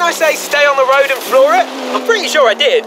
Didn't I say stay on the road and floor it? I'm pretty sure I did.